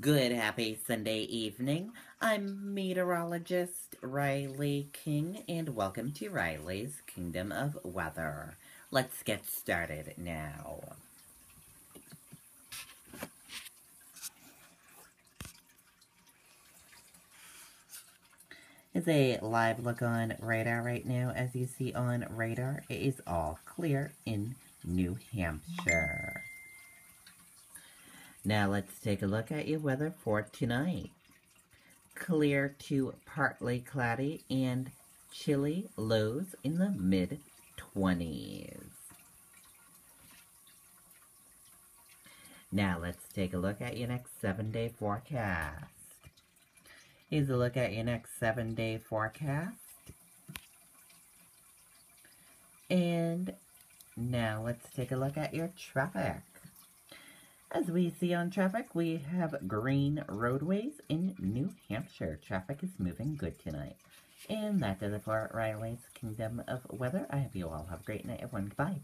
Good happy Sunday evening. I'm meteorologist Riley King and welcome to Riley's Kingdom of Weather. Let's get started now. It's a live look on radar right now. As you see on radar, it is all clear in New Hampshire. Now let's take a look at your weather for tonight. Clear to partly cloudy and chilly lows in the mid-20s. Now let's take a look at your next seven-day forecast. Here's a look at your next seven-day forecast. And now let's take a look at your traffic. As we see on traffic, we have green roadways in New Hampshire. Traffic is moving good tonight. And that does it for Riley's Kingdom of Weather. I hope you all have a great night, everyone. Goodbye.